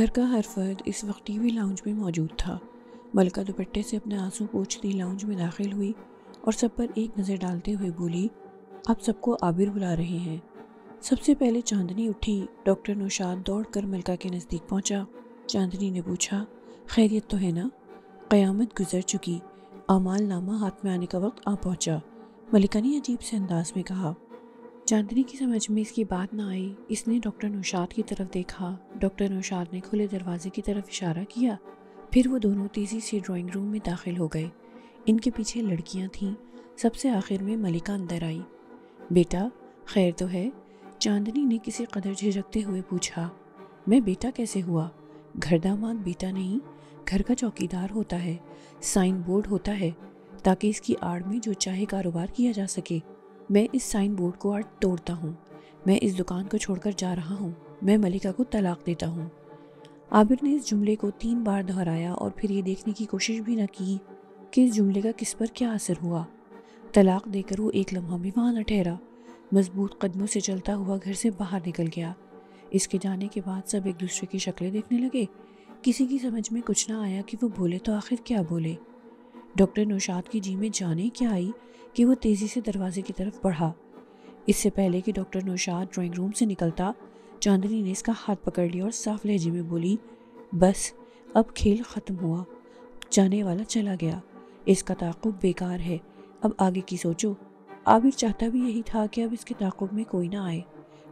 घर का हर फर्द इस वक्त टीवी लाउंज में मौजूद था। मलका दुपट्टे से अपने आँसू पोछती लाउंज में दाखिल हुई और सब पर एक नज़र डालते हुए बोली, आप सबको आबिर बुला रहे हैं। सबसे पहले चांदनी उठी, डॉक्टर नौशाद दौड़कर मलका के नज़दीक पहुँचा। चांदनी ने पूछा, खैरियत तो है ना? क़यामत गुजर चुकी अमाल नामा हाथ में आने का वक्त आ पहुँचा, मलिका ने अजीब से अंदाज में कहा। चांदनी की समझ में इसकी बात ना आई। इसने डॉक्टर नौशाद की तरफ़ देखा। डॉक्टर नौशाद ने खुले दरवाजे की तरफ़ इशारा किया। फिर वो दोनों तेज़ी से ड्राइंग रूम में दाखिल हो गए। इनके पीछे लड़कियाँ थीं। सबसे आखिर में मलिका अंदर आई। बेटा, खैर तो है। चांदनी ने किसी कदर झिझकते हुए पूछा, मैं बेटा कैसे हुआ? घर दामाद बेटा नहीं। घर का चौकीदार होता है। साइन बोर्ड होता है। ताकि इसकी आड़ में जो चाहे कारोबार किया जा सके। मैं इस साइन बोर्ड को आज तोड़ता हूँ। मैं इस दुकान को छोड़कर जा रहा हूँ। मैं मलिका को तलाक देता हूँ। आबिर ने इस जुमले को तीन बार दोहराया और फिर ये देखने की कोशिश भी न की कि इस जुमले का किस पर क्या असर हुआ। तलाक देकर वो एक लम्हा भी वहाँ न ठहरा। मज़बूत कदमों से चलता हुआ घर से बाहर निकल गया। इसके जाने के बाद सब एक दूसरे की शक्लें देखने लगे। किसी की समझ में कुछ ना आया कि वो बोले तो आखिर क्या बोले। डॉक्टर नौशाद की जी में जाने क्या आई? कि वो तेज़ी से दरवाजे की तरफ़ बढ़ा। इससे पहले कि डॉक्टर नौशाद ड्राइंग रूम से निकलता, चांदनी ने इसका हाथ पकड़ लिया और साफ़ लहजे में बोली, बस, अब खेल ख़त्म हुआ। जाने वाला चला गया। इसका ताकुब बेकार है। अब आगे की सोचो। आबिर चाहता भी यही था कि अब इसके ताकुब में कोई ना आए।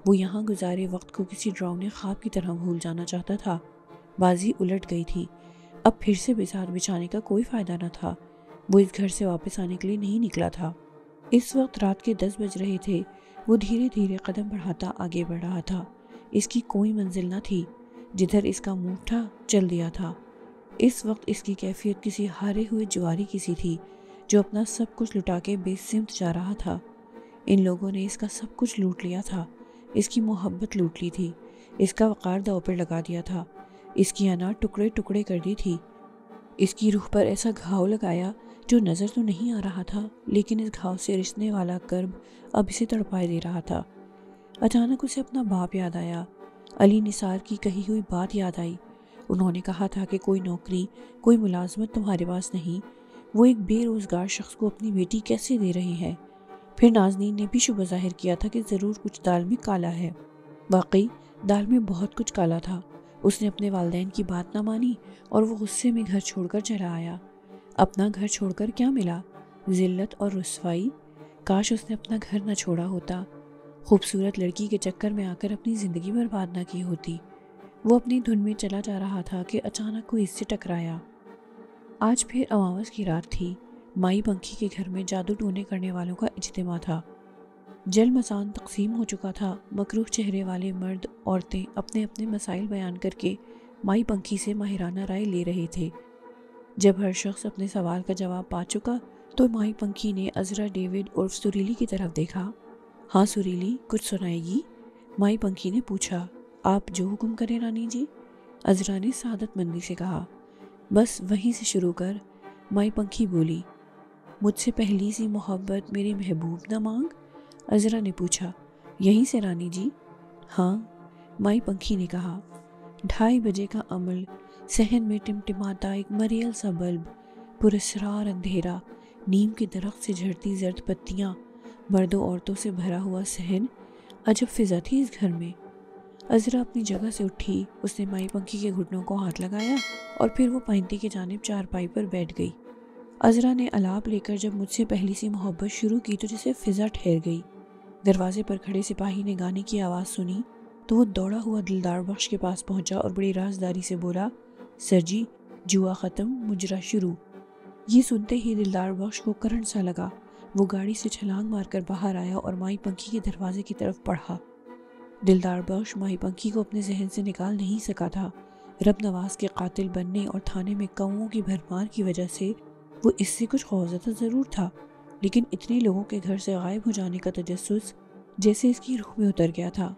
वो यहाँ गुजारे वक्त को किसी ड्राउने ख्वाब की तरह भूल जाना चाहता था। बाजी उलट गई थी। अब फिर से बिसार बिछाने का कोई फ़ायदा न था। वो इस घर से वापस आने के लिए नहीं निकला था। इस वक्त रात के दस बज रहे थे। वो धीरे धीरे कदम बढ़ाता आगे बढ़ रहा था। इसकी कोई मंजिल न थी। जिधर इसका मुँह चल दिया था। इस वक्त इसकी कैफियत किसी हारे हुए जुआरी किसी थी, जो अपना सब कुछ लुटा के बेसिमत जा रहा था। इन लोगों ने इसका सब कुछ लूट लिया था। इसकी मोहब्बत लूट ली थी। इसका वक़ार दाव पर लगा दिया था। इसकी अना टुकड़े टुकड़े कर दी थी। इसकी रूह पर ऐसा घाव लगाया जो नज़र तो नहीं आ रहा था, लेकिन इस घाव से रिसने वाला कर्ब अब इसे तड़पाए दे रहा था। अचानक उसे अपना बाप याद आया। अली निसार की कही हुई बात याद आई। उन्होंने कहा था कि कोई नौकरी, कोई मुलाजमत तुम्हारे पास नहीं। वो एक बेरोज़गार शख्स को अपनी बेटी कैसे दे रहे हैं? फिर नाजनीन ने भी शुभ ज़ाहिर किया था कि ज़रूर कुछ दाल में काला है। वाकई, दाल में बहुत कुछ काला था। उसने अपने वालदेन की बात ना मानी और वो गुस्से में घर छोड़कर चला आया। अपना घर छोड़कर क्या मिला? जिल्लत और रसवाई? काश उसने अपना घर न छोड़ा होता। खूबसूरत लड़की के चक्कर में आकर अपनी ज़िंदगी बर्बाद ना की होती। वो अपनी धुन में चला जा रहा था कि अचानक कोई इससे टकराया। आज फिर अमावस की रात थी। माई पंखी के घर में जादू टोने करने वालों का इज्तम था। जल मसान तकसीम हो चुका था। मकरूह चेहरे वाले मर्द औरतें अपने अपने मसाइल बयान करके माई पंखी से माहिराना राय ले रहे थे। जब हर शख्स अपने सवाल का जवाब पा चुका तो माई पंखी ने अजरा, डेविड और सुरीली की तरफ़ देखा। हाँ सुरीली, कुछ सुनाएगी? माई पंखी ने पूछा। आप जो हुक्म करें रानी जी? अजरा ने सादत मंदी से कहा। बस वहीं से शुरू कर माई पंखी बोली। मुझसे पहली सी मोहब्बत मेरे महबूब न मांग? अजरा ने पूछा। यहीं से रानी जी? हाँ माई पंखी ने कहा। ढाई बजे का अमल सहन में टिमटिमाता एक मरियल सा बल्ब, पुरसरार अंधेरा, नीम के दरख्त से झड़ती जर्द पत्तियाँ, मर्दों औरतों से भरा हुआ सहन, अजब फिजा थी इस घर में। अजरा अपनी जगह से उठी, उसने माई पंखी के घुटनों को हाथ लगाया और फिर वो पाइंती के जानब चारपाई पर बैठ गई। अजरा ने अलाप लेकर जब मुझसे पहली सी मोहब्बत शुरू की तो जैसे फिजा ठहर गई। दरवाजे पर खड़े सिपाही ने गाने की आवाज़ सुनी तो वो दौड़ा हुआ दिलदार बख्श के पास पहुँचा और बड़ी राजदारी से बोला सर जी, जुआ ख़त्म, मुजरा शुरू। ये सुनते ही दिलदार बख्श को करंट सा लगा। वो गाड़ी से छलांग मारकर बाहर आया और माई पंखी के दरवाजे की तरफ़ बढ़ा। दिलदार बख्श माई पंखी को अपने जहन से निकाल नहीं सका था। रब नवाज़ के कातिल बनने और थाने में कौओं की भरमार की वजह से वो इससे कुछ खौजता ज़रूर था। लेकिन इतने लोगों के घर से गायब हो जाने का तजस जैसे इसकी रूह में उतर गया था।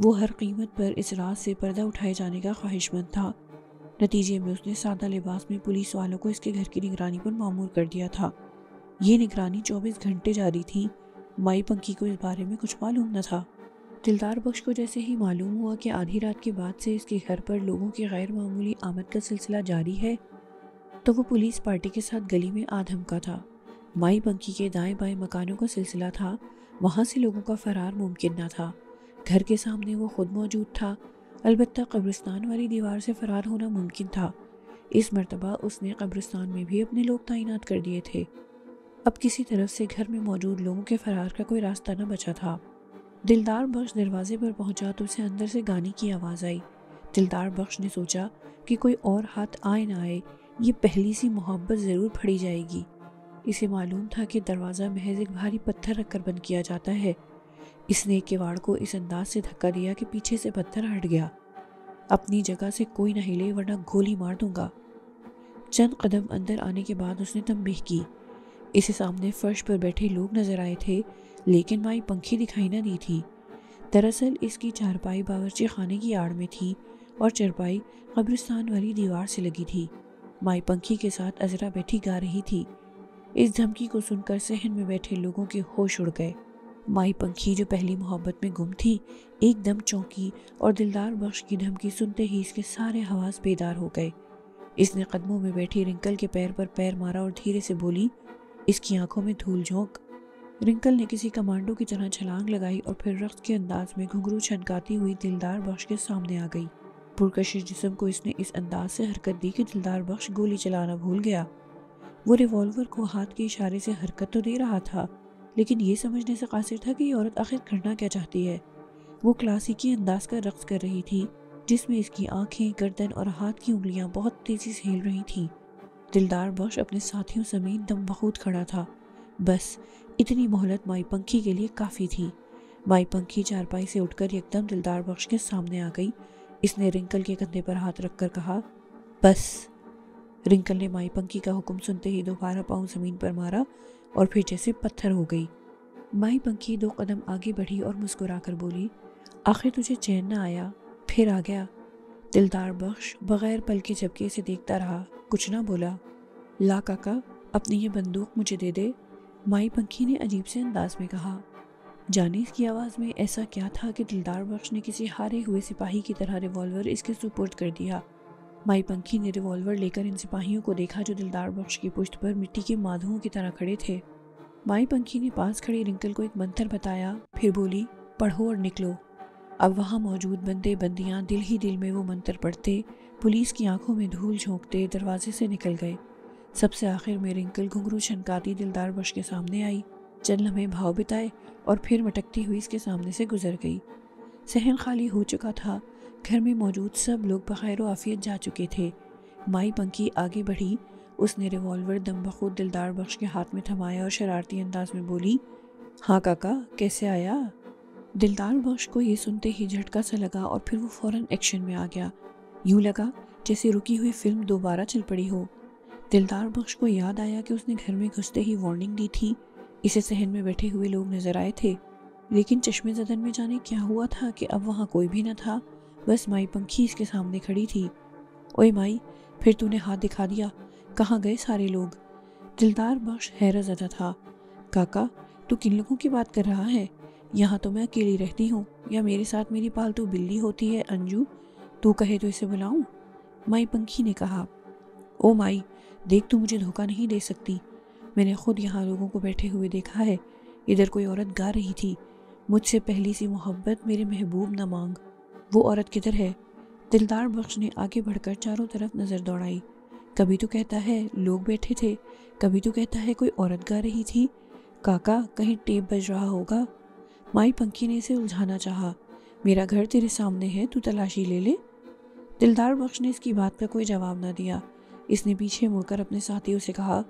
वो हर कीमत पर इस रात से पर्दा उठाए जाने का ख्वाहिशमंद था। नतीजे में उसने सादा लिबास में पुलिस वालों को इसके घर की निगरानी पर मामूर कर दिया था। ये निगरानी 24 घंटे जारी थी। माई पंखी को इस बारे में कुछ मालूम न था। दिलदार बख्श को जैसे ही मालूम हुआ कि आधी रात के बाद से इसके घर पर लोगों की गैर मामूली आमद का सिलसिला जारी है तो वो पुलिस पार्टी के साथ गली में आधम का था। माई पंखी के दाएँ बाएँ मकानों का सिलसिला था। वहाँ से लोगों का फरार मुमकिन न था। घर के सामने वो खुद मौजूद था। अलबत्त कब्रिस्तान वाली दीवार से फ़रार होना मुमकिन था। इस मरतबा उसने कब्रिस्तान में भी अपने लोग तैनात कर दिए थे। अब किसी तरफ़ से घर में मौजूद लोगों के फरार का कोई रास्ता न बचा था। दिलदार बख्श दरवाजे पर पहुँचा तो उसे अंदर से गाने की आवाज़ आई। दिलदार बख्श ने सोचा कि कोई और हाथ आए ना आए, ये पहली सी मोहब्बत ज़रूर फड़ी जाएगी। इसे मालूम था कि दरवाज़ा महज एक भारी पत्थर रखकर बंद किया जाता है। इसने किवाड़ को इस अंदाज से धक्का दिया कि पीछे से पत्थर हट गया। अपनी जगह से कोई न हिले वरना गोली मार दूँगा। चंद कदम अंदर आने के बाद उसने तंबीह की। इसे सामने फर्श पर बैठे लोग नज़र आए थे, लेकिन माई पंखी दिखाई न दी थी। दरअसल इसकी चारपाई बावरची खाने की आड़ में थी और चरपाई कब्रिस्तान वाली दीवार से लगी थी। माई पंखी के साथ अजरा बैठी गा रही थी। इस धमकी को सुनकर सहन में बैठे लोगों के होश उड़ गए। माई पंखी जो पहली मोहब्बत में गुम थी, एकदम चौंकी और दिलदार बख्श की धमकी सुनते ही इसके सारे हवास बेदार हो गए। इसने कदमों में बैठी रिंकल के पैर पर पैर मारा और धीरे से बोली, इसकी आँखों में धूल झोंक। रिंकल ने किसी कमांडो की तरह छलांग लगाई और फिर रक्त के अंदाज में घुंघरू छनकाती हुई दिलदार बख्श के सामने आ गई। पुरकशिश जिसम को इसने इस अंदाज से हरकत दी कि दिलदार बख्श गोली चलाना भूल गया। वो रिवॉल्वर को हाथ के इशारे से हरकत तो दे रहा था लेकिन ये समझने से कासिर था कि ये औरत आखिर करना क्या चाहती है। वो क्लासिकी अंदाज का रक्स कर रही थी, जिसमें इसकी आँखें, गर्दन और हाथ की उंगलियाँ बहुत तेज़ी से हिल रही थीं। दिलदार बख्श अपने साथियों समेत दम बखूद खड़ा था। बस, इतनी मोहलत माई पंखी के लिए काफ़ी थी। माई पंखी चारपाई से उठकर एकदम दिलदार बख्श के सामने आ गई। इसने रिंकल के कंधे पर हाथ रखकर कहा, बस। रिंकल ने माई पंखी का हुक्म सुनते ही दोबारा पाँव ज़मीन पर मारा और फिर जैसे पत्थर हो गई। माई पंखी दो कदम आगे बढ़ी और मुस्कुरा कर बोली, आखिर तुझे चैन न आया? फिर आ गया। दिलदार बख्श बगैर पल के झपके से देखता रहा, कुछ ना बोला। ला काका, अपनी ये बंदूक मुझे दे दे। माई पंखी ने अजीब से अंदाज में कहा। जानिस की आवाज़ में ऐसा क्या था कि दिलदार बख्श ने किसी हारे हुए सिपाही की तरह रिवॉल्वर इसके सुपुर्द कर दिया। माई पंखी ने रिवॉल्वर लेकर इन सिपाहियों को देखा जो दिलदार बख्श की पुष्ट पर मिट्टी के माधुओं की तरह खड़े थे। माई पंखी ने पास खड़े रिंकल को एक मंत्र बताया, फिर बोली, पढ़ो और निकलो। अब वहाँ मौजूद बंदे बंदियाँ दिल ही दिल में वो मंत्र पढ़ते, पुलिस की आँखों में धूल झोंकते, दरवाजे से निकल गए। सबसे आखिर में रिंकल घुंघरू छनकाती दिलदार बश के सामने आई चंद लम्हे भाव बिताए और फिर मटकती हुई इसके सामने से गुजर गई। सहन खाली हो चुका था घर में मौजूद सब लोग बखैर आफियत जा चुके थे। माई पंखी आगे बढ़ी। उसने रिवॉल्वर दम बखूद दिलदार बख्श के हाथ में थमाया और शरारती अंदाज में बोली हाँ काका, कैसे आया? दिलदार बख्श को ये सुनते ही झटका सा लगा और फिर वो फ़ौरन एक्शन में आ गया। यूँ लगा, जैसे रुकी हुई फ़िल्म दोबारा चल पड़ी हो। दिलदार बख्श को याद आया कि उसने घर में घुसते ही वार्निंग दी थी। इसे सहन में बैठे हुए लोग नज़र आए थे। लेकिन चश्मे जदन में जाने क्या हुआ था कि अब वहाँ कोई भी न था। बस माई पंखी इसके सामने खड़ी थी। ओए माई, फिर तूने हाथ दिखा दिया। कहाँ गए सारे लोग? दिलदार बख्श हैरत ज़्यादा था। काका, तू किन लोगों की बात कर रहा है? यहाँ तो मैं अकेली रहती हूँ। या मेरे साथ मेरी पालतू बिल्ली होती है, अंजू? तू कहे तो इसे बुलाऊं? माई पंखी ने कहा। ओ माई, देख तू मुझे धोखा नहीं दे सकती। मैंने खुद यहाँ लोगों को बैठे हुए देखा है। इधर कोई औरत गा रही थी। मुझसे पहली सी मोहब्बत मेरे महबूब न मांग। वो औरत किधर है? दिलदार बख्श ने आगे बढ़कर चारों तरफ़ नज़र दौड़ाई। कभी तो कहता है, लोग बैठे थे। कभी तो कहता है, कोई औरत गा रही थी। काका, कहीं टेप बज रहा होगा? माई पंखी ने इसे उलझाना चाहा। मेरा घर तेरे सामने है, तू तलाशी ले ले। दिलदार बख्श ने इसकी बात का कोई जवाब ना दिया। इसने पीछे मुड़कर अपने साथियों से कहा,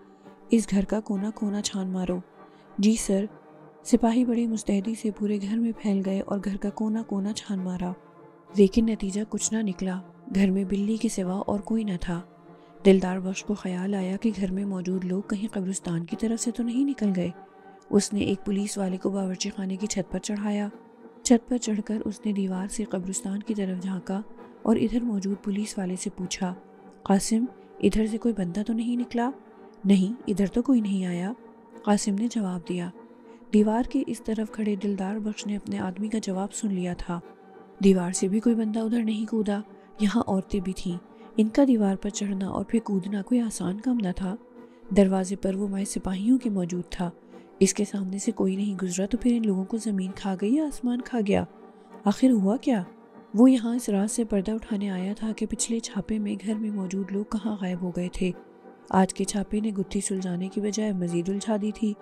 इस घर का कोना कोना छान मारो। जी सर। सिपाही बड़ी मुस्तैदी से पूरे घर में फैल गए और घर का कोना कोना छान मारा। लेकिन नतीजा कुछ ना निकला। घर में बिल्ली के सिवा और कोई न था। दिलदार बख्श को ख्याल आया कि घर में मौजूद लोग कहीं कब्रिस्तान की तरफ़ से तो नहीं निकल गए। उसने एक पुलिस वाले को बावर्ची खाने की छत पर चढ़ाया। छत पर चढ़कर उसने दीवार से कब्रिस्तान की तरफ़ झांका और इधर मौजूद पुलिस वाले से पूछा, कासिम, इधर से कोई बंदा तो नहीं निकला? नहीं, इधर तो कोई नहीं आया, कासिम ने जवाब दिया। दीवार के इस तरफ़ खड़े दिलदार बख्श ने अपने आदमी का जवाब सुन लिया था। दीवार से भी कोई बंदा उधर नहीं कूदा। यहाँ औरतें भी थीं। इनका दीवार पर चढ़ना और फिर कूदना कोई आसान काम न था। दरवाजे पर वो माए सिपाहियों के मौजूद था। इसके सामने से कोई नहीं गुजरा तो फिर इन लोगों को ज़मीन खा गई या आसमान खा गया? आखिर हुआ क्या? वो यहाँ इस रात से पर्दा उठाने आया था कि पिछले छापे में घर में मौजूद लोग कहाँ गायब हो गए थे। आज के छापे ने गुत्थी सुलझाने की बजाय मजीद उलझा दी थी।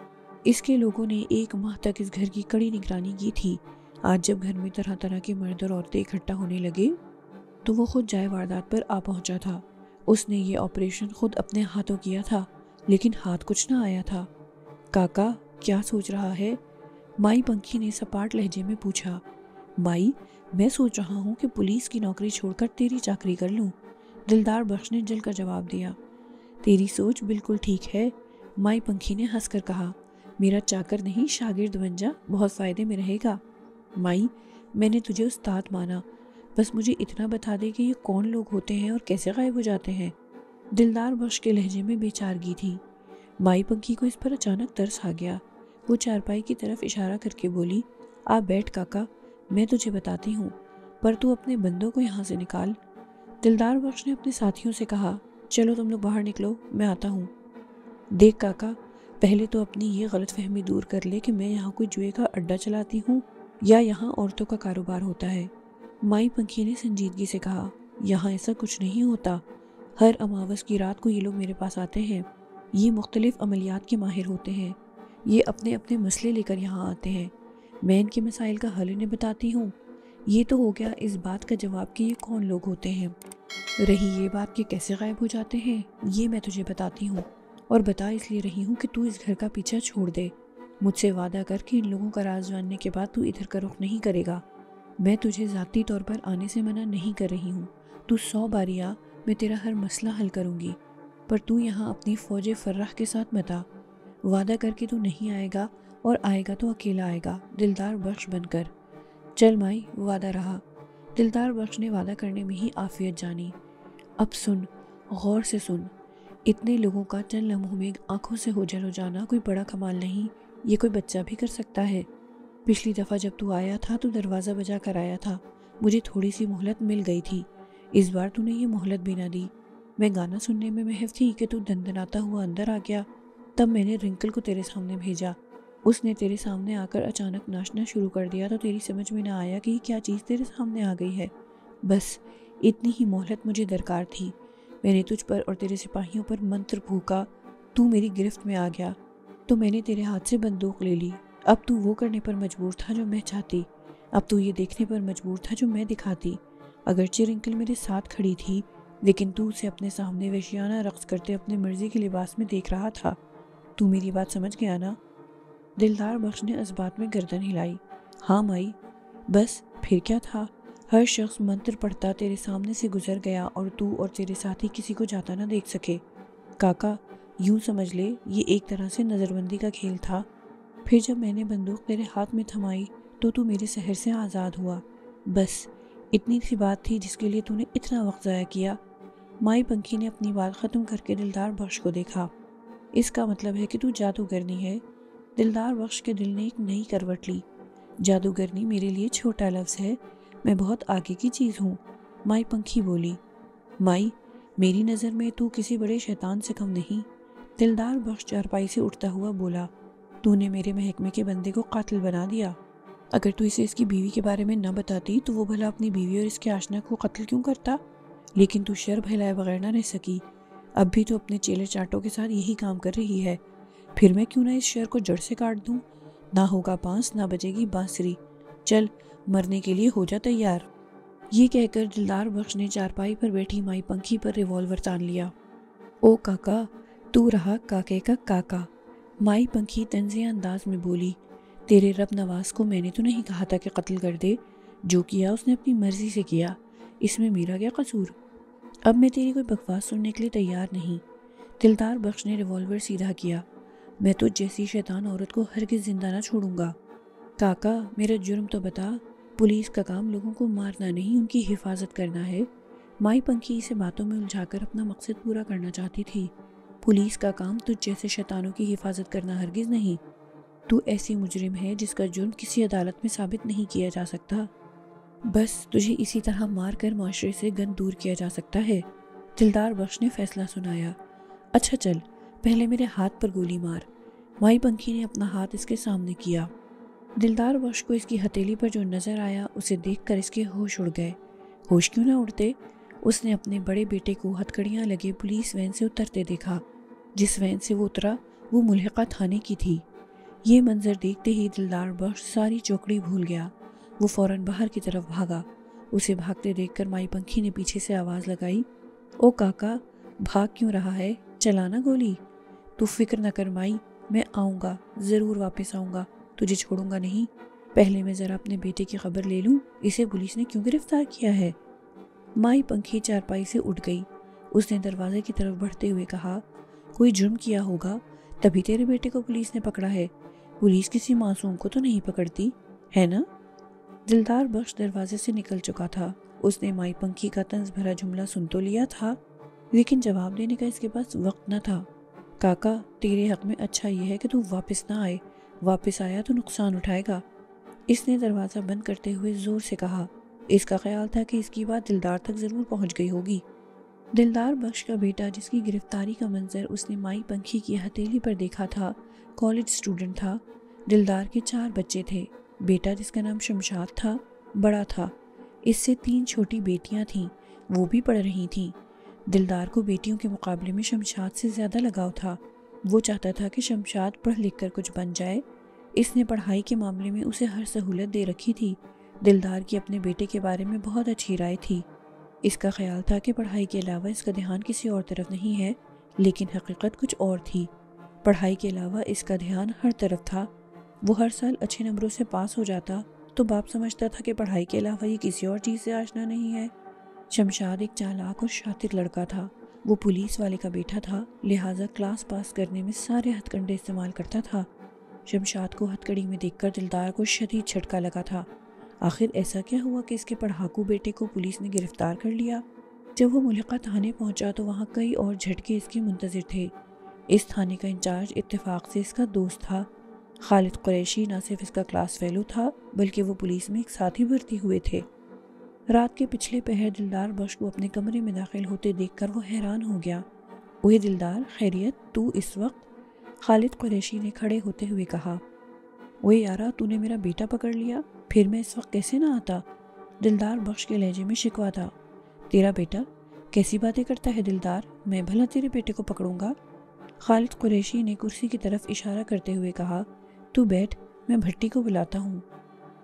इसके लोगों ने एक माह तक इस घर की कड़ी निगरानी की थी। आज जब घर में तरह तरह के मर्द और औरतें इकट्ठा होने लगे तो वो खुद जाए वारदात पर आ पहुँचा था। उसने ये ऑपरेशन खुद अपने हाथों किया था, लेकिन हाथ कुछ ना आया था। काका, क्या सोच रहा है? माई पंखी ने सपाट लहजे में पूछा। माई, मैं सोच रहा हूँ कि पुलिस की नौकरी छोड़कर तेरी चाकरी कर लूँ। दिलदार बख्श ने जल का जवाब दिया। तेरी सोच बिल्कुल ठीक है, माई पंखी ने हंसकर कहा। मेरा चाकर नहीं, शागिर्द बन जा, बहुत फ़ायदे में रहेगा। माई, मैंने तुझे उस्ताद माना। बस मुझे इतना बता दे कि ये कौन लोग होते हैं और कैसे गायब हो जाते हैं। दिलदार बख्श के लहजे में बेचारगी थी। माई पंखी को इस पर अचानक तरस आ गया। वो चारपाई की तरफ़ इशारा करके बोली, आ बैठ काका, मैं तुझे बताती हूँ, पर तू अपने बंदों को यहाँ से निकाल। दिलदार बख्श ने अपने साथियों से कहा, चलो तुम लोग बाहर निकलो, मैं आता हूँ। देख काका, पहले तो अपनी ये गलत फहमी दूर कर ले कि मैं यहाँ कोई जुए का अड्डा चलाती हूँ या यहाँ औरतों का कारोबार होता है। माई पंखी ने संजीदगी से कहा, यहाँ ऐसा कुछ नहीं होता। हर अमावस की रात को ये लोग मेरे पास आते हैं। ये मुख्तलिफ़ अमलियात के माहिर होते हैं। ये अपने अपने मसले लेकर यहाँ आते हैं। मैं इनके मसाइल का हल इन्हें बताती हूँ। ये तो हो गया इस बात का जवाब कि ये कौन लोग होते हैं। रही ये बात कि कैसे गायब हो जाते हैं, ये मैं तुझे बताती हूँ। और बता इसलिए रही हूँ कि तू इस घर का पीछा छोड़ दे। मुझसे वादा कर कि इन लोगों का राज जानने के बाद तू इधर का रुख नहीं करेगा। मैं तुझे ज़ाती तौर पर आने से मना नहीं कर रही हूँ। तू सौ बारी आ मैं तेरा हर मसला हल करूँगी। पर तू यहाँ अपनी फ़ौज फर्राह के साथ मत आ। वादा करके तू नहीं आएगा और आएगा तो अकेला आएगा। दिलदार बख्श बनकर। चल माई, वादा रहा। दिलदार बख्श ने वादा करने में ही आफियत जानी। अब सुन, गौर से सुन। इतने लोगों का चंद लम्हों में आँखों से हो जल हो जाना कोई बड़ा कमाल नहीं। ये कोई बच्चा भी कर सकता है। पिछली दफ़ा जब तू आया था तो दरवाज़ा बजा कर आया था। मुझे थोड़ी सी मोहलत मिल गई थी। इस बार तूने ये मोहलत भी ना दी। मैं गाना सुनने में महव थी कि तू दंदनाता हुआ अंदर आ गया। तब मैंने रिंकल को तेरे सामने भेजा। उसने तेरे सामने आकर अचानक नाचना शुरू कर दिया तो तेरी समझ में ना आया कि क्या चीज़ तेरे सामने आ गई है। बस, इतनी ही मोहलत मुझे दरकार थी। मैंने तुझ पर और तेरे सिपाहियों पर मंत्र फूका। तू मेरी गिरफ्त में आ गया। तो मैंने तेरे हाथ से बंदूक ले ली। अब तू वो करने पर मजबूर था जो मैं चाहती। अब तू ये देखने पर मजबूर था जो मैं दिखाती। अगरचे रिंकल मेरे साथ खड़ी थी, लेकिन तू उसे अपने सामने वशियाना रक्स करते अपने मर्ज़ी के लिबास में देख रहा था। तू मेरी बात समझ गया ना? दिलदार बख्श ने इस में गर्दन हिलाई। हाँ माई, बस फिर क्या था? हर शख्स मंत्र पढ़ता तेरे सामने से गुजर गया और तू और तेरे साथी किसी को जाता ना देख सके। काका यूँ समझ ले, ये एक तरह से नज़रबंदी का खेल था। फिर जब मैंने बंदूक तेरे हाथ में थमाई तो तू मेरे शहर से आज़ाद हुआ। बस, इतनी सी बात थी जिसके लिए तूने इतना वक्त ज़ाया किया। माई पंखी ने अपनी बात ख़त्म करके दिलदार बख्श को देखा। इसका मतलब है कि तू जादूगरनी है। दिलदार बख्श के दिल ने एक नई करवट ली। जादूगरनी मेरे लिए छोटा लफ्ज़ है। मैं बहुत आगे की चीज़ हूँ। माई पंखी बोली, माई, मेरी नज़र में तू किसी बड़े शैतान से कम नहीं। दिलदार बख्श चारपाई से उठता हुआ बोला, तूने मेरे महकमे के बंदे को कातिल बना दिया। अगर तू इसे इसकी बीवी के बारे में न बताती तो वो भला अपनी बीवी और इसके आशना को कत्ल क्यों करता? लेकिन तू शर फैलाए बगैर ना रह सकी। अब भी तो अपने चेले चाटों के साथ यही काम कर रही है। फिर मैं क्यों ना इस शर को जड़ से काट दूँ? ना होगा बाँस, ना बजेगी बांसुरी। चल, मरने के लिए हो जा तैयार। ये कहकर दिलदार बख्श ने चारपाई पर बैठी माई पंखी पर रिवॉल्वर तान लिया। ओ काका तू रहा काके का काका। माई पंखी तंजिया अंदाज में बोली, तेरे रब नवाज़ को मैंने तो नहीं कहा था कि कत्ल कर दे। जो किया उसने अपनी मर्ज़ी से किया। इसमें मेरा क्या कसूर? अब मैं तेरी कोई बकवास सुनने के लिए तैयार नहीं। दिलदार बख्श ने रिवॉल्वर सीधा किया, मैं तो जैसी शैतान औरत को हर किस ज़िंदा ना छोड़ूँगा। काका, मेरा जुर्म तो बता, पुलिस का काम लोगों को मारना नहीं, उनकी हिफाजत करना है। माई पंखी इसे बातों में उलझाकर अपना मकसद पूरा करना चाहती थी। पुलिस का काम तुझ जैसे शैतानों की हिफाजत करना हरगिज़ नहीं। तू ऐसी मुजरिम है जिसका जुर्म किसी अदालत में साबित नहीं किया जा सकता। बस तुझे इसी तरह मार कर माशरे से गन दूर किया जा सकता है। दिलदार बख्श ने फैसला सुनाया। अच्छा चल, पहले मेरे हाथ पर गोली मार। माई पंखी ने अपना हाथ इसके सामने किया। दिलदार बख्श को इसकी हथेली पर जो नज़र आया, उसे देखकर इसके होश उड़ गए। होश क्यों ना उड़ते? उसने अपने बड़े बेटे को हथकड़ियाँ लगे पुलिस वैन से उतरते देखा, जिस वैन से वो उतरा, वो मुलहका थाने की थी। ये मंजर देखते ही दिलदार बख्श सारी चौकड़ी भूल गया। वो फ़ौरन बाहर की तरफ़ भागा। उसे भागते देखकर माई पंखी ने पीछे से आवाज़ लगाई, ओ काका, भाग क्यों रहा है? चलाना गोली? तू फ़िक्र न कर माई, मैं आऊँगा, ज़रूर वापस आऊँगा। तुझे छोड़ूँगा नहीं। पहले मैं ज़रा अपने बेटे की खबर ले लूँ। इसे पुलिस ने क्यों गिरफ़्तार किया है? माई पंखी चारपाई से उठ गई। उसने दरवाजे की तरफ़ बढ़ते हुए कहा, कोई जुर्म किया होगा, तभी तेरे बेटे को पुलिस ने पकड़ा है। पुलिस किसी मासूम को तो नहीं पकड़ती, है ना? दिलदार बख्श दरवाजे से निकल चुका था। उसने माई पंखी का तंज भरा जुमला सुन तो लिया था, लेकिन जवाब देने का इसके पास वक्त न था। काका, तेरे हक में अच्छा यह है कि तू वापस ना आए। वापस आया तो नुकसान उठाएगा। इसने दरवाज़ा बंद करते हुए ज़ोर से कहा इसका ख्याल था कि इसकी बात दिलदार तक ज़रूर पहुँच गई होगी। दिलदार बख्श का बेटा, जिसकी गिरफ्तारी का मंजर उसने माई पंखी की हथेली पर देखा था कॉलेज स्टूडेंट था। दिलदार के चार बच्चे थे। बेटा, जिसका नाम शमशाद था, बड़ा था। इससे तीन छोटी बेटियाँ थीं, वो भी पढ़ रही थीं। दिलदार को बेटियों के मुकाबले में शमशाद से ज़्यादा लगाव था। वो चाहता था कि शमशाद पढ़ लिख कर कुछ बन जाए। इसने पढ़ाई के मामले में उसे हर सहूलत दे रखी थी। दिलदार की अपने बेटे के बारे में बहुत अच्छी राय थी। इसका ख्याल था कि पढ़ाई के अलावा इसका ध्यान किसी और तरफ़ नहीं है, लेकिन हकीकत कुछ और थी। पढ़ाई के अलावा इसका ध्यान हर तरफ़ था। वो हर साल अच्छे नंबरों से पास हो जाता तो बाप समझता था कि पढ़ाई के अलावा ये किसी और चीज़ से आशना नहीं है। शमशाद एक चालाक और शातिर लड़का था। वो पुलिस वाले का बेटा था, लिहाजा क्लास पास करने में सारे हथकंडे इस्तेमाल करता था। शमशाद को हथकड़ी में देखकर दिलदार को शदीद झटका लगा था। आखिर ऐसा क्या हुआ कि इसके पढ़ाकू बेटे को पुलिस ने गिरफ़्तार कर लिया? जब वो मुलका थाने पहुँचा तो वहाँ कई और झटके इसके मुंतजर थे। इस थाने का इंचार्ज इत्तेफाक से इसका दोस्त था। खालिद कुरैशी ना सिर्फ़ इसका क्लास फेलो था, बल्कि वो पुलिस में एक साथ भर्ती हुए थे। रात के पिछले पहर दिलदार बख्श को अपने कमरे में दाखिल होते देखकर वो हैरान हो गया। वही दिलदार, खैरियत, तू इस वक्त? खालिद कुरैशी ने खड़े होते हुए कहा। वही यारा, तूने मेरा बेटा पकड़ लिया? फिर मैं इस वक्त कैसे ना आता? दिलदार बख्श के लहजे में शिकवा था। तेरा बेटा कैसी बातें करता है दिलदार? मैं भला तेरे बेटे को पकड़ूँगा? खालिद कुरैशी ने कुर्सी की तरफ़ इशारा करते हुए कहा, तू बैठ, मैं भट्टी को बुलाता हूँ।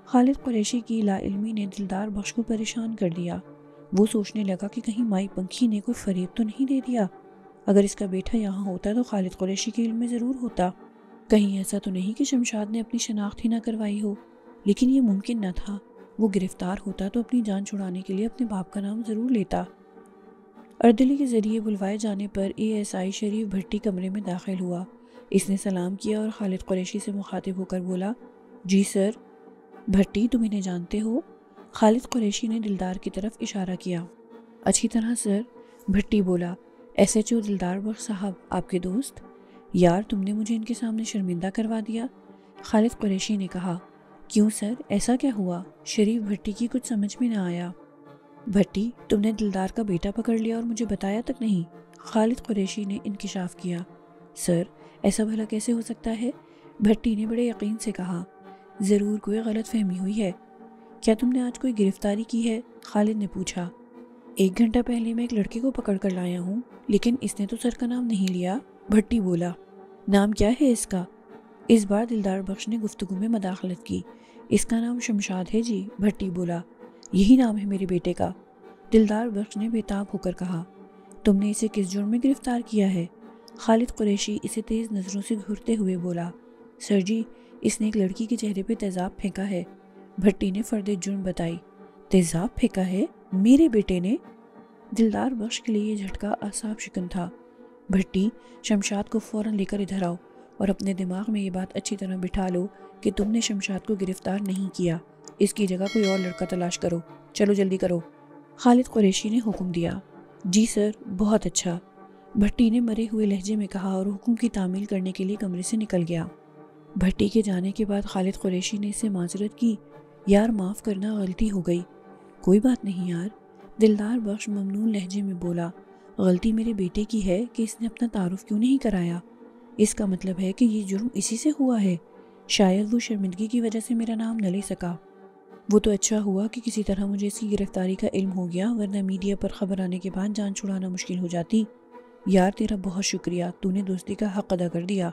खालिद कुरैशी की लाइलमी ने दिलदार बख्श को परेशान कर दिया। वो सोचने लगा कि कहीं माई पंखी ने कोई फरीब तो नहीं दे दिया। अगर इसका बेटा यहाँ होता तो खालिद कुरैशी के इल्म में ज़रूर होता। कहीं ऐसा तो नहीं कि शमशाद ने अपनी शनाख्त ही ना करवाई हो। लेकिन ये मुमकिन न था। वो गिरफ़्तार होता तो अपनी जान छुड़ाने के लिए अपने बाप का नाम ज़रूर लेता। अर्दली के ज़रिए बुलवाए जाने पर एएसआई शरीफ भट्टी कमरे में दाखिल हुआ। इसने सलाम किया और खालिद कुरैशी से मुखातिब होकर बोला, जी सर, भट्टी, तुम इन्हें जानते हो? खालिद कुरैशी ने दिलदार की तरफ़ इशारा किया। अच्छी तरह, सर, भट्टी बोला, एस एच ओ दिलदार बख्श साहब, आपके दोस्त? यार, तुमने मुझे इनके सामने शर्मिंदा करवा दिया। खालिद कुरैशी ने कहा क्यों सर? ऐसा क्या हुआ? शरीफ भट्टी की कुछ समझ में ना आया। भट्टी, तुमने दिलदार का बेटा पकड़ लिया और मुझे बताया तक नहीं। खालिद कुरैशी ने इंकशाफ किया। सर, ऐसा भला कैसे हो सकता है? भट्टी ने बड़े यकीन से कहा, ज़रूर कोई गलत फहमी हुई है। क्या तुमने आज कोई गिरफ्तारी की है? खालिद ने पूछा। एक घंटा पहले मैं एक लड़के को पकड़ कर लाया हूँ, लेकिन इसने तो सर का नाम नहीं लिया। भट्टी बोला, नाम क्या है इसका? इस बार दिलदार बख्श ने गुफ्तगु में मदाखलत की। इसका नाम शमशाद है जी, भट्टी बोला। यही नाम है मेरे बेटे का। दिलदार बख्श ने बेताब होकर कहा, तुमने इसे किस जुर्म में गिरफ़्तार किया है? खालिद कुरैशी इसे तेज़ नज़रों से घूरते हुए बोला, सर जी, इसने एक लड़की के चेहरे पर तेज़ाब फेंका है। भट्टी ने फर्द जुर्म बताई, तेज़ाब फेंका है? मेरे बेटे ने? दिलदार बख्श के लिए झटका असाब शिकन था। भट्टी, शमशाद को फ़ौरन लेकर इधर आओ। और अपने दिमाग में ये बात अच्छी तरह बिठा लो कि तुमने शमशाद को गिरफ़्तार नहीं किया। इसकी जगह कोई और लड़का तलाश करो। चलो जल्दी करो। खालिद कुरैशी ने हुक्म दिया। जी सर, बहुत अच्छा। भट्टी ने मरे हुए लहजे में कहा और हुक्म की तामील करने के लिए कमरे से निकल गया। भट्टी के जाने के बाद खालिद कुरैशी ने इससे माजरत की, यार माफ़ करना, गलती हो गई। कोई बात नहीं यार, दिलदार बख्श ममनून लहजे में बोला। गलती मेरे बेटे की है कि इसने अपना तारुफ क्यों नहीं कराया? इसका मतलब है कि ये जुर्म इसी से हुआ है। शायद वो शर्मिंदगी की वजह से मेरा नाम न ले सका। वो तो अच्छा हुआ कि किसी तरह मुझे इसकी गिरफ्तारी का इल्म हो गया, वरना मीडिया पर खबर आने के बाद जान छुड़ाना मुश्किल हो जाती। यार, तेरा बहुत शुक्रिया, तूने दोस्ती का हक अदा कर दिया।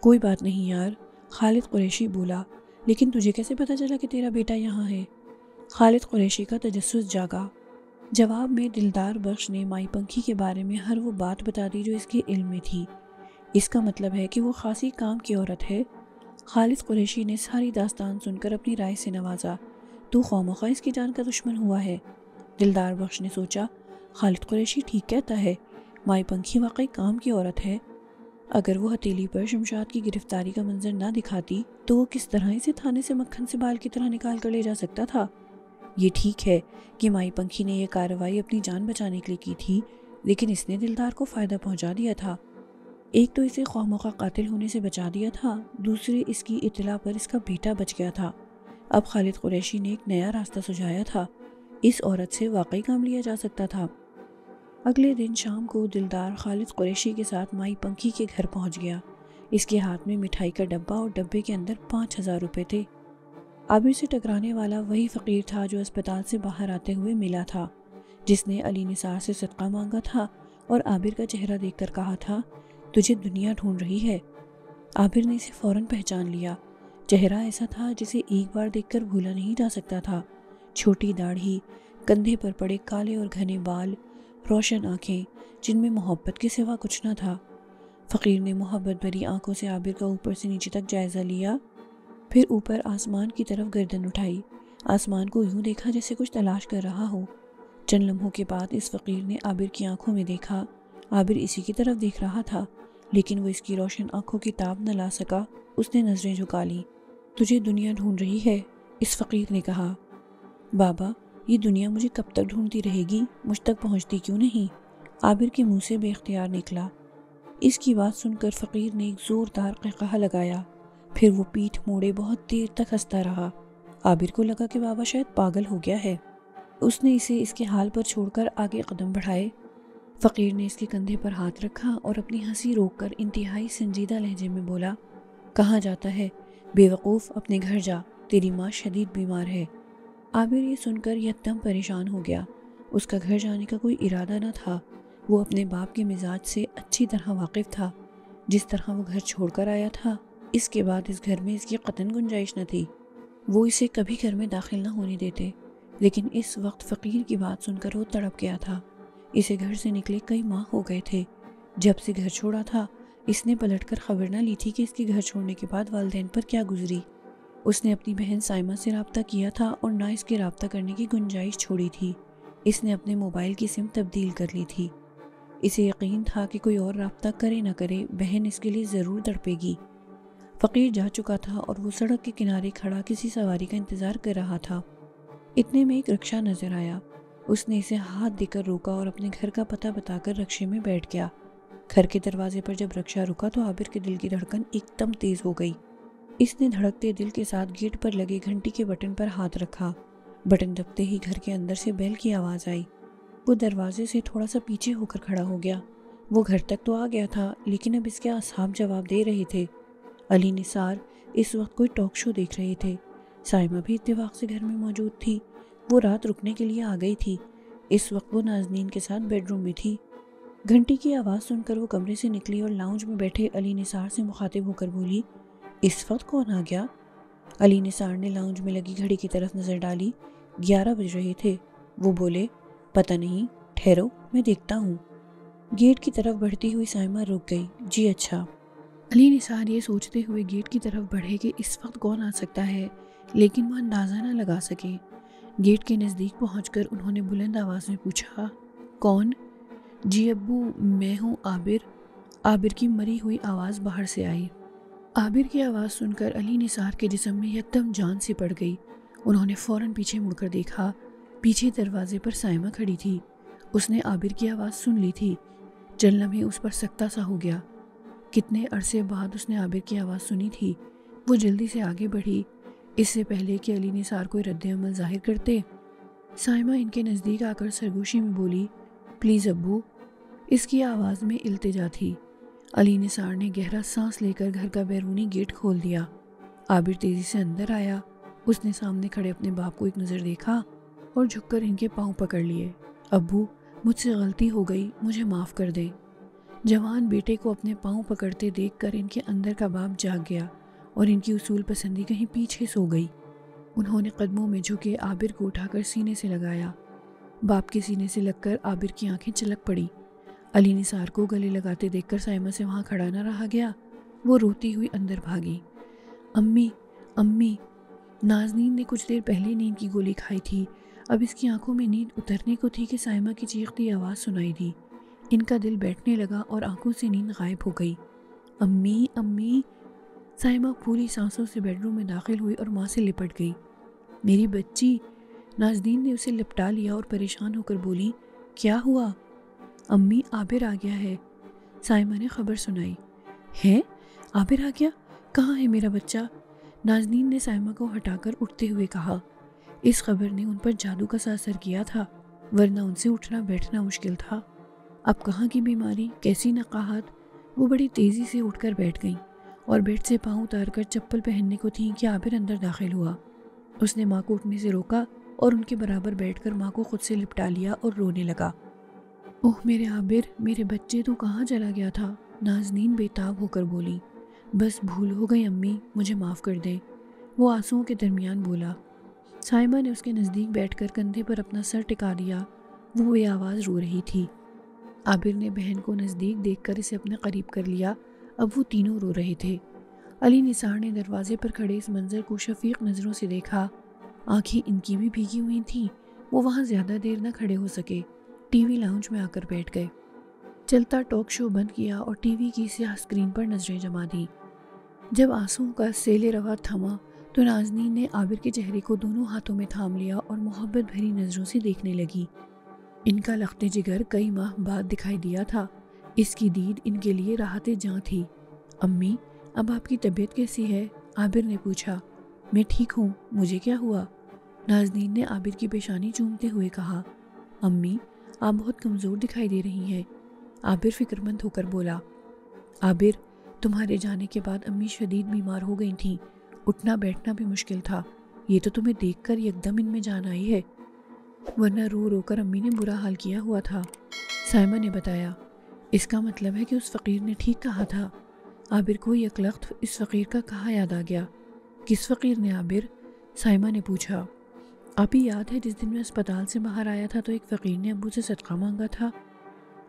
कोई बात नहीं यार, खालिद कुरैशी बोला, लेकिन तुझे कैसे पता चला कि तेरा बेटा यहाँ है? खालिद कुरैशी का तजस जागा। जवाब में दिलदार बख्श ने माई पंखी के बारे में हर वो बात बता दी जो इसके इल्म में थी। इसका मतलब है कि वो खासी काम की औरत है। खालिद कुरैशी ने सारी दास्तान सुनकर अपनी राय से नवाजा। तू खौमखा इसकी जान का दुश्मन हुआ है। दिलदार बख्श ने सोचा, खालिद कुरैशी ठीक कहता है माई पंखी वाकई काम की औरत है। अगर वो हथेली पर शमशाद की गिरफ्तारी का मंजर ना दिखाती तो वो किस तरह इसे थाने से मक्खन से बाल की तरह निकाल कर ले जा सकता था? ये ठीक है कि माई पंखी ने यह कार्रवाई अपनी जान बचाने के लिए की थी, लेकिन इसने दिलदार को फ़ायदा पहुँचा दिया था। एक तो इसे खौमौका कातिल होने से बचा दिया था, दूसरे इसकी इतला पर इसका बेटा बच गया था। अब खालिद कुरैशी ने एक नया रास्ता सुझाया था। इस औरत से वाकई काम लिया जा सकता था। अगले दिन शाम को दिलदार खालिद कुरैशी के साथ माई पंखी के घर पहुँच गया। इसके हाथ में मिठाई का डब्बा और डब्बे के अंदर पाँच हज़ार रुपये थे। आबिर से टकराने वाला वही फ़कीर था जो अस्पताल से बाहर आते हुए मिला था, जिसने अली निसार से सदका मांगा था और आबिर का चेहरा देखकर कहा था तुझे दुनिया ढूंढ रही है। आबिर ने इसे फ़ौरन पहचान लिया। चेहरा ऐसा था जिसे एक बार देखकर भूला नहीं जा सकता था। छोटी दाढ़ी, कंधे पर पड़े काले और घने बाल, रोशन आँखें, जिनमें मोहब्बत के सिवा कुछ न था। फ़कीर ने मोहब्बत भरी आँखों से आबिर का ऊपर से नीचे तक जायज़ा लिया। फिर ऊपर आसमान की तरफ़ गर्दन उठाई। आसमान को यूँ देखा जैसे कुछ तलाश कर रहा हो। चंद लम्हों के बाद इस फ़कीर ने आबिर की आँखों में देखा। आबिर इसी की तरफ़ देख रहा था। लेकिन वो इसकी रोशन आँखों की ताब न ला सका। उसने नज़रें झुका ली। तुझे दुनिया ढूंढ रही है? इस फ़कीर ने कहा। बाबा, ये दुनिया मुझे कब तक ढूंढती रहेगी? मुझ तक पहुँचती क्यों नहीं? आबिर के मुँह से बेख्तियार निकला। इसकी बात सुनकर फ़कीर ने एक ज़ोरदार कहा लगाया। फिर वो पीठ मोड़े बहुत देर तक हंसता रहा। आबिर को लगा कि बाबा शायद पागल हो गया है। उसने इसे इसके हाल पर छोड़कर आगे कदम बढ़ाए। फ़कीर ने इसके कंधे पर हाथ रखा और अपनी हँसी रोककर इंतहाई संजीदा लहजे में बोला, कहाँ जाता है? बेवकूफ़, अपने घर जा। तेरी माँ शदीद बीमार है। आबिर ये सुनकर यकदम परेशान हो गया। उसका घर जाने का कोई इरादा न था। वो अपने बाप के मिजाज से अच्छी तरह वाकिफ था। जिस तरह वो घर छोड़कर आया था, इसके बाद इस घर में इसकी कतन गुंजाइश न थी। वो इसे कभी घर में दाखिल न होने देते। लेकिन इस वक्त फ़कीर की बात सुनकर वो तड़प गया था। इसे घर से निकले कई माह हो गए थे। जब से घर छोड़ा था, इसने पलटकर खबर न ली थी कि इसके घर छोड़ने के बाद वालदेन पर क्या गुजरी। उसने अपनी बहन साइमा से रबता किया था और ना इसके रबता करने की गुंजाइश छोड़ी थी। इसने अपने मोबाइल की सिम तब्दील कर ली थी। इसे यकीन था कि कोई और रबता करे ना करे, बहन इसके लिए ज़रूर तड़पेगी। फ़कीर जा चुका था और वो सड़क के किनारे खड़ा किसी सवारी का इंतज़ार कर रहा था। इतने में एक रिक्शा नज़र आया। उसने इसे हाथ देकर रोका और अपने घर का पता बताकर रक्शे में बैठ गया। घर के दरवाजे पर जब रक्षा रुका तो आबिर के दिल की धड़कन एकदम तेज हो गई। इसने धड़कते दिल के साथ गेट पर लगे घंटी के बटन पर हाथ रखा। बटन दबते ही घर के अंदर से बैल की आवाज़ आई। वो दरवाजे से थोड़ा सा पीछे होकर खड़ा हो गया। वो घर तक तो आ गया था, लेकिन अब इसके असाब जवाब दे रहे थे। अली निसार इस वक्त कोई टॉक शो देख रहे थे। साइमा भी इतफाक से घर में मौजूद थी। वो रात रुकने के लिए आ गई थी। इस वक्त वो नाजनीन के साथ बेडरूम में थी। घंटी की आवाज़ सुनकर वो कमरे से निकली और लाउंज में बैठे अली निसार से मुखातिब होकर बोली, इस वक्त कौन आ गया? अली निसार ने लाउंज में लगी घड़ी की तरफ़ नज़र डाली। ग्यारह बज रहे थे। वो बोले, पता नहीं, ठहरो, मैं देखता हूँ। गेट की तरफ़ बढ़ती हुई साइमा रुक गई। जी अच्छा। अली निसार ये सोचते हुए गेट की तरफ़ बढ़े कि इस वक्त कौन आ सकता है, लेकिन वो अंदाज़ा ना लगा सके। गेट के नज़दीक पहुंचकर उन्होंने बुलंद आवाज़ में पूछा, कौन? जी अब्बू, मैं हूँ आबिर। आबिर की मरी हुई आवाज़ बाहर से आई। आबिर की आवाज़ सुनकर अली निसार के जिसम में यकदम जान से पड़ गई। उन्होंने फ़ौरन पीछे मुड़कर देखा, पीछे दरवाजे पर साइमा खड़ी थी। उसने आबिर की आवाज़ सुन ली थी। चल लम्हे उस पर सख्ता सा हो गया। कितने अरसे बाद उसने आबिर की आवाज़ सुनी थी। वो जल्दी से आगे बढ़ी। इससे पहले कि अली निसार कोई रद्द अमल ज़ाहिर करते, साइमा इनके नज़दीक आकर सरगोशी में बोली, प्लीज़ अब्बू। इसकी आवाज़ में इल्तिजा थी। अली निसार ने गहरा सांस लेकर घर का बैरूनी गेट खोल दिया। आबिर तेज़ी से अंदर आया। उसने सामने खड़े अपने बाप को एक नज़र देखा और झुककर इनके पाँव पकड़ लिए। अब्बू, मुझसे गलती हो गई, मुझे माफ़ कर दे। जवान बेटे को अपने पाँव पकड़ते देखकर इनके अंदर का बाप जाग गया। और इनकी उसूल पसंदी कहीं पीछे सो गई। उन्होंने कदमों में झुके आबिर को उठाकर सीने से लगाया। बाप के सीने से लगकर आबिर की आँखें चलक पड़ी। अली निसार को गले लगाते देखकर साइमा से वहाँ खड़ा न रहा गया। वो रोती हुई अंदर भागी। अम्मी अम्मी, नाजनीन ने कुछ देर पहले नींद की गोली खाई थी। अब इसकी आँखों में नींद उतरने को थी कि साइमा की चीखती आवाज़ सुनाई दी। इनका दिल बैठने लगा और आँखों से नींद गायब हो गई। अम्मी अम्मी साइमा पूरी सांसों से बेडरूम में दाखिल हुई और माँ से लिपट गई। मेरी बच्ची नाजदीन ने उसे लिपटा लिया और परेशान होकर बोली, क्या हुआ? अम्मी आबिर आ गया है। साइमा ने खबर सुनाई, है? आबिर आ गया? कहाँ है मेरा बच्चा? नाजनीन ने साइमा को हटाकर उठते हुए कहा, इस खबर ने उन पर जादू का सा असर किया था, वरना उनसे उठना बैठना मुश्किल था। अब कहाँ की बीमारी, कैसी नकाहत? वो बड़ी तेज़ी से उठकर बैठ गईं। और बेड से पाँव उतार कर चप्पल पहनने को थी कि आबिर अंदर दाखिल हुआ। उसने माँ को उठने से रोका और उनके बराबर बैठकर माँ को खुद से लिपटा लिया और रोने लगा। ओह, मेरे आबिर, मेरे बच्चे तो कहाँ चला गया था? नाजनीन बेताब होकर बोली। बस भूल हो गई अम्मी, मुझे माफ़ कर दे। वो आंसुओं के दरमियान बोला। साइमा ने उसके नज़दीक बैठकर कंधे पर अपना सर टिका दिया। वो वे आवाज़ रो रही थी। आबिर ने बहन को नज़दीक देखकर इसे अपने करीब कर लिया अब वो तीनों रो रहे थे। अली निसार ने दरवाजे पर खड़े इस मंजर को शफीक नज़रों से देखा। आँखें इनकी भी भीगी हुई थीं, वो वहाँ ज़्यादा देर न खड़े हो सके। टीवी लाउंज में आकर बैठ गए। चलता टॉक शो बंद किया और टीवी की स्याह स्क्रीन पर नज़रें जमा दी। जब आंसुओं का सेले रवा थमा तो नाजनीन ने आबिर के चेहरे को दोनों हाथों में थाम लिया और मोहब्बत भरी नज़रों से देखने लगी। इनका लखते जिगर कई माह बाद दिखाई दिया था। इसकी दीद इनके लिए राहत जहाँ थी। अम्मी, अब आपकी तबीयत कैसी है? आबिर ने पूछा। मैं ठीक हूँ, मुझे क्या हुआ? नाजनीन ने आबिर की पेशानी चूमते हुए कहा, अम्मी, आप बहुत कमज़ोर दिखाई दे रही हैं। आबिर फिक्रमंद होकर बोला, आबिर, तुम्हारे जाने के बाद अम्मी शदीद बीमार हो गई थी। उठना बैठना भी मुश्किल था। ये तो तुम्हें देख कर एकदम इनमें जान आई है। वरना रो रो कर अम्मी ने बुरा हाल किया हुआ था। साइमा ने बताया इसका मतलब है कि उस फ़कीर ने ठीक कहा था। आबिर को एक यकलख्त इस फ़कीर का कहा याद आ गया। किस फ़कीर ने, आबिर? साइमा ने पूछा। आप ही याद है जिस दिन मैं अस्पताल से बाहर आया था तो एक फ़कीर ने अबू से सदका मांगा था।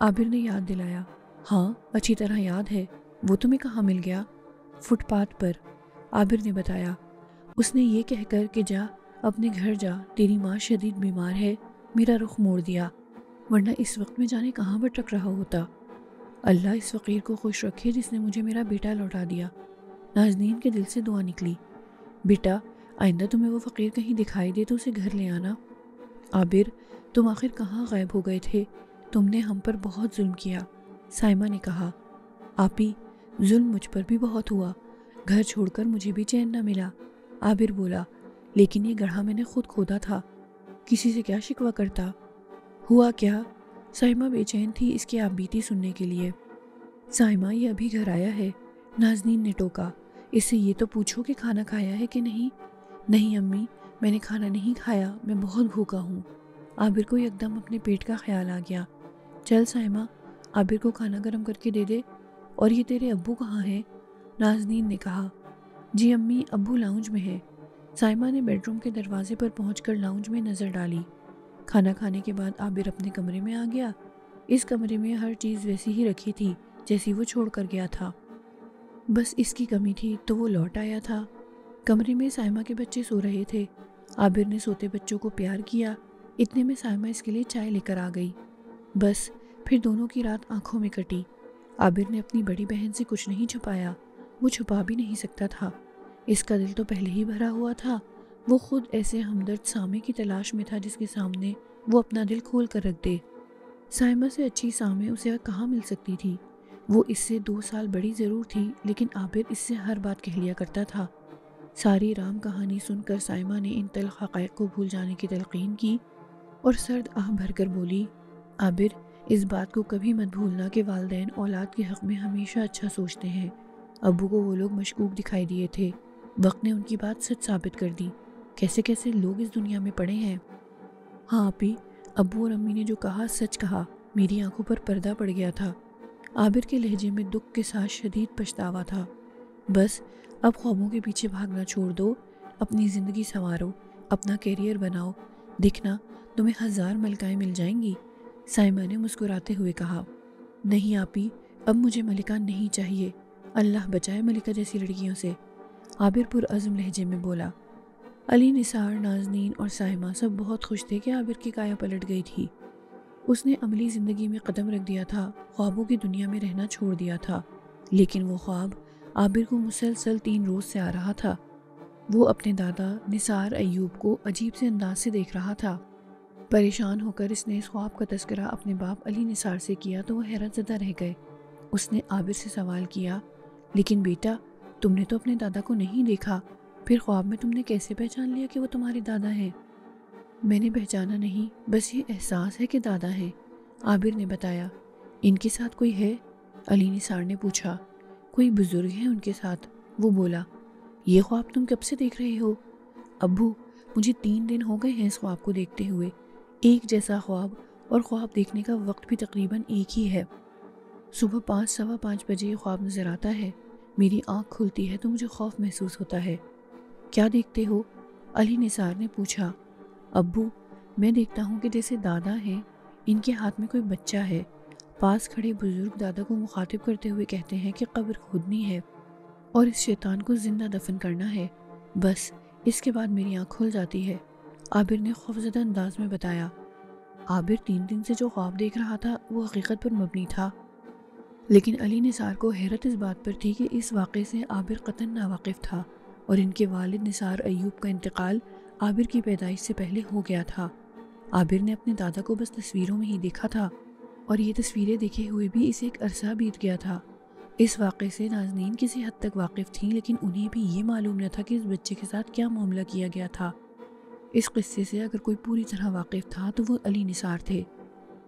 आबिर ने याद दिलाया। हाँ अच्छी तरह याद है। वो तुम्हें कहाँ मिल गया? फुटपाथ पर। आबिर ने बताया। उसने ये कहकर कि जा, अपने घर जा। तेरी माँ शदीद बीमार है। मेरा रुख मोड़ दिया। वरना इस वक्त में जाने कहाँ भटक रहा होता? अल्लाह इस फ़कीर को खुश रखे जिसने मुझे मेरा बेटा लौटा दिया। नाजनीन के दिल से दुआ निकली। बेटा, आइंदा तुम्हें वो फ़कीर कहीं दिखाई दे तो उसे घर ले आना। आबिर, तुम आखिर कहाँ गायब हो गए थे? तुमने हम पर बहुत जुल्म किया। साइमा ने कहा, आपी, जुल्म मुझ पर भी बहुत हुआ। घर छोड़कर मुझे भी चैन न मिला। आबिर बोला, लेकिन ये गढ़ा मैंने खुद खोदा था। किसी से क्या शिकवा करता? हुआ क्या? साइमा बेचैन थी इसकी आप बीती सुनने के लिए। साइमा, ये अभी घर आया है। नाजनीन ने टोका, इससे ये तो पूछो कि खाना खाया है कि नहीं? नहीं, अम्मी, मैंने खाना नहीं खाया, मैं बहुत भूखा हूँ। आबिर को एकदम अपने पेट का ख्याल आ गया। चल साइमा, आबिर को खाना गर्म करके दे दे। और ये तेरे अब्बू कहाँ हैं? नाजनीन ने कहा, जी अम्मी, अब्बू लाउंज में है। साइमा ने बेडरूम के दरवाजे पर पहुंचकर लाउंज में नज़र डाली। खाना खाने के बाद आबिर अपने कमरे में आ गया। इस कमरे में हर चीज़ वैसी ही रखी थी, जैसी वो छोड़ कर गया था। बस इसकी कमी थी तो वो लौट आया था। कमरे में साइमा के बच्चे सो रहे थे। आबिर ने सोते बच्चों को प्यार किया। इतने में साइमा इसके लिए चाय लेकर आ गई। बस, फिर दोनों की रात आँखों में कटी। आबिर ने अपनी बड़ी बहन से कुछ नहीं छुपाया। वो छुपा भी नहीं सकता था। इसका दिल तो पहले ही भरा हुआ था। वो खुद ऐसे हमदर्द सामे की तलाश में था जिसके सामने वो अपना दिल खोल कर रख दे। साइमा से अच्छी सामे उसे कहाँ मिल सकती थी? वो इससे दो साल बड़ी ज़रूर थी, लेकिन आबिर इससे हर बात कह लिया करता था। सारी राम कहानी सुनकर साइमा ने इन तल हक़ को भूल जाने की तलकीन की और सर्द आह भरकर बोली, आबिर, इस बात को कभी मत भूलना कि वालदेन औलाद के हक़ में हमेशा अच्छा सोचते हैं। अबू को वो लोग मशकूक दिखाई दिए थे। वक्त ने उनकी बात सच साबित कर दी। कैसे कैसे लोग इस दुनिया में पड़े हैं। हाँ आपी अबू और अम्मी ने जो कहा, सच कहा, मेरी आँखों पर पर्दा पड़ गया था। आबिर के लहजे में दुख के साथ शदीद पछतावा था। बस, अब ख्वाबों के पीछे भागना छोड़ दो, अपनी ज़िंदगी संवारो, अपना करियर बनाओ। देखना, तुम्हें हज़ार मलकाएँ मिल जाएँगी, साइमा ने मुस्कुराते हुए कहा। नहीं आपी, अब मुझे मलिका नहीं चाहिए। अल्लाह बचाए मलिका जैसी लड़कियों से। आबिर पुर अज़म लहजे में बोला। अली, निसार, नाजनीन और साइमा सब बहुत खुश थे कि आबिर की काया पलट गई थी। उसने अमली ज़िंदगी में कदम रख दिया था, ख्वाबों की दुनिया में रहना छोड़ दिया था। लेकिन वो ख्वाब आबिर को मुसलसल तीन रोज़ से आ रहा था। वो अपने दादा, निसार अयूब को अजीब से अंदाज से देख रहा था। परेशान होकर इसने इस ख्वाब का तस्करा अपने बाप अली, निसार से किया तो वह हैरत ज़दा रह गए। उसने आबिर से सवाल किया, लेकिन बेटा, तुमने तो अपने दादा को नहीं देखा। फिर ख्वाब में तुमने कैसे पहचान लिया कि वो तुम्हारे दादा हैं? मैंने पहचाना नहीं, बस ये एहसास है कि दादा हैं, आबिर ने बताया। इनके साथ कोई है? अली निसार ने पूछा। कोई बुज़ुर्ग है उनके साथ? वो बोला, ये ख्वाब तुम कब से देख रहे हो? अबू मुझे तीन दिन हो गए हैं इस ख्वाब को देखते हुए। एक जैसा ख्वाब और ख्वाब देखने का वक्त भी तकरीबन एक ही है। सुबह पाँच, सवा पाँच बजे ये ख्वाब नज़र आता है। मेरी आँख खुलती है तो मुझे खौफ महसूस होता है। क्या देखते हो? अली निसार ने पूछा। अब्बू, मैं देखता हूँ कि जैसे दादा हैं, इनके हाथ में कोई बच्चा है। पास खड़े बुज़ुर्ग दादा को मुखातिब करते हुए कहते हैं कि कब्र खुदनी है और इस शैतान को ज़िंदा दफन करना है। बस, इसके बाद मेरी आँख खुल जाती है। आबिर ने खौफजदा अंदाज में बताया। आबिर तीन दिन से जो ख्वाब देख रहा था, वो हकीकत पर मबनी था। लेकिन अली निसार को हैरत इस बात पर थी कि इस वाक़े से आबिर कतन नावाकिफ़ था। और इनके वालिद निसार अयूब का इंतकाल आबिर की पैदाइश से पहले हो गया था। आबिर ने अपने दादा को बस तस्वीरों में ही देखा था और ये तस्वीरें देखे हुए भी इसे एक अरसा बीत गया था। इस वाक़े से नाजनीन किसी हद तक वाकिफ़ थीं, लेकिन उन्हें भी ये मालूम न था कि इस बच्चे के साथ क्या मामला किया गया था। इस किस्से से अगर कोई पूरी तरह वाकिफ़ था तो वो अली निसार थे।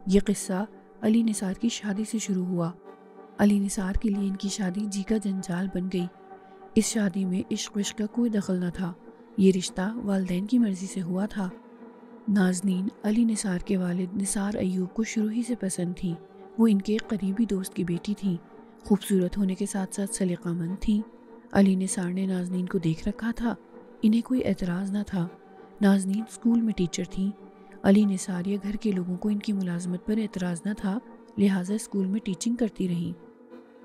ये किस्सा अली निसार की शादी से शुरू हुआ। अली निसार के लिए इनकी शादी जी का जंजाल बन गई। इस शादी में इश्क विश्क का कोई दखल न था। ये रिश्ता वालदेन की मर्ज़ी से हुआ था। नाजनीन, अली निसार के वालिद निसार अयूब को शुरू ही से पसंद थी। वो इनके एक करीबी दोस्त की बेटी थी। खूबसूरत होने के साथ साथ सलीकामंद थी। अली निसार ने नाजनीन को देख रखा था। इन्हें कोई एतराज़ ना था। नाजनीन स्कूल में टीचर थी। अली निसार या घर के लोगों को इनकी मुलाजमत पर एतराज़ न था। लिहाजा स्कूल में टीचिंग करती रहीं।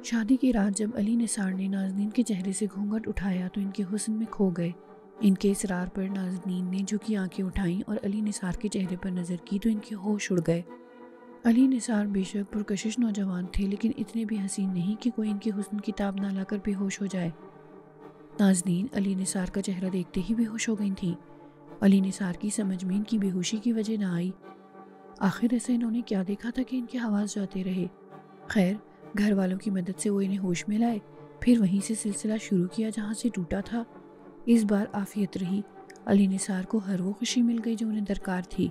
शादी की रात जब अली निसार ने नाजनीन के चेहरे से घूंघट उठाया तो इनके हुसन में खो गए। इनके इसरार पर नाजनीन ने झुकी आँखें उठाईं और अली निसार के चेहरे पर नज़र की तो इनके होश उड़ गए। अली निसार बेशक पुरकशिश नौजवान थे लेकिन इतने भी हसीन नहीं कि कोई इनके हुसन की ताब ना लाकर बेहोश हो जाए। नाजनीन अली निसार का चेहरा देखते ही बेहोश हो गई थी। अली निसार की समझ में इनकी बेहोशी की वजह ना आई। आखिर ऐसे इन्होंने क्या देखा था कि इनके आवाज़ जाते रहे? खैर घर वालों की मदद से वो इन्हें होश में लाए। फिर वहीं से सिलसिला शुरू किया जहाँ से टूटा था। इस बार आफियत रही। अली निसार को हर वो खुशी मिल गई जो उन्हें दरकार थी।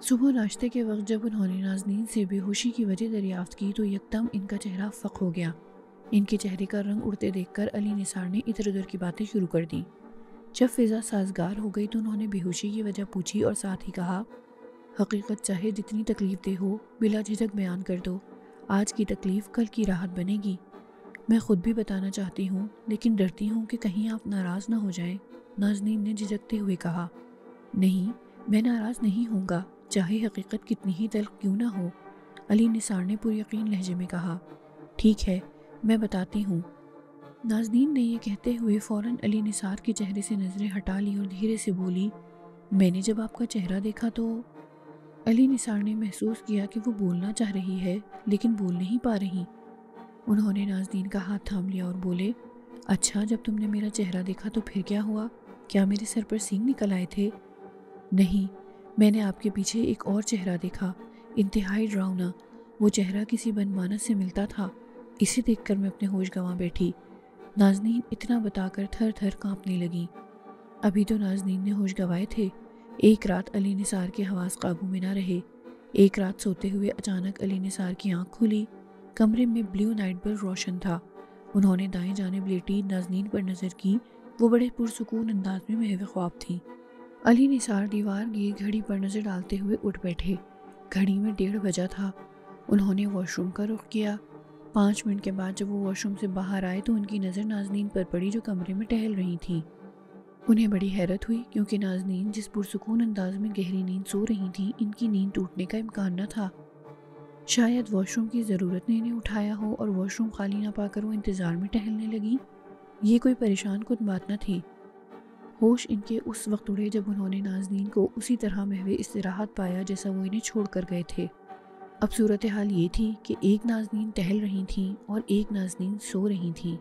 सुबह नाश्ते के वक्त जब उन्होंने नाजनीन से बेहोशी की वजह दरियाफ्त की तो यकदम इनका चेहरा फ़क हो गया। इनके चेहरे का रंग उड़ते देखकर अली निसार ने इधर उधर की बातें शुरू कर दी। जब फिज़ा साजगार हो गई तो उन्होंने बेहोशी की वजह पूछी और साथ ही कहा, हकीकत चाहे जितनी तकलीफ़ दे हो, बिला झिझक बयान कर दो। आज की तकलीफ़ कल की राहत बनेगी। मैं ख़ुद भी बताना चाहती हूँ, लेकिन डरती हूँ कि कहीं आप नाराज़ ना हो जाएँ। नाजनीन ने झिझकते हुए कहा। नहीं, मैं नाराज़ नहीं होऊँगा, चाहे हकीकत कितनी ही तल क्यों ना हो, अली निसार ने पूरी यकीन लहजे में कहा। ठीक है, मैं बताती हूँ। नाजनीन ने यह कहते हुए फ़ौरन अली निसार के चेहरे से नज़रें हटा ली और धीरे से बोली, मैंने जब आपका चेहरा देखा तो अली निसार ने महसूस किया कि वो बोलना चाह रही है, लेकिन बोल नहीं पा रही। उन्होंने नाजनीन का हाथ थाम लिया और बोले अच्छा जब तुमने मेरा चेहरा देखा तो फिर क्या हुआ? क्या मेरे सर पर सींग निकल आए थे? नहीं, मैंने आपके पीछे एक और चेहरा देखा, इंतहाई ड्राउना वो चेहरा किसी बनमानस से मिलता था। इसे देखकर मैं अपने होश गंवा बैठी। नाजनीन इतना बताकर थर थर कांपने लगी। अभी तो नाजनीन ने होश गवाए थे। एक रात अली निसार के हवास काबू में ना रहे। एक रात सोते हुए अचानक अली निसार की आँख खुली। कमरे में ब्लू नाइट बल्ब रोशन था। उन्होंने दाएँ जाने लेटी नाजनीन पर नज़र की। वो बड़े पुरसकून अंदाज में महव ख्वाब थी। अली निसार दीवार गिर घड़ी पर नज़र डालते हुए उठ बैठे। घड़ी में डेढ़ बजा था। उन्होंने वॉशरूम का रुख किया। पाँच मिनट के बाद जब वो वॉशरूम से बाहर आए तो उनकी नज़र नाजनीन पर पड़ी जो कमरे में टहल रही थी। उन्हें बड़ी हैरत हुई, क्योंकि नाजनीन जिस पुरसकून अंदाज में गहरी नींद सो रही थी, इनकी नींद टूटने का इम्कान न था। शायद वॉशरूम की ज़रूरत ने इन्हें उठाया हो और वॉशरूम खाली ना पाकर वो इंतज़ार में टहलने लगी। ये कोई परेशान कुछ बात न थी। होश इनके उस वक्त उड़े जब उन्होंने नाजनीन को उसी तरह महवे istirahat पाया जैसा वो इन्हें छोड़ कर गए थे। अब सूरत हाल ये थी कि एक नाजनीन टहल रही थी और एक नाजनीन सो रही थी।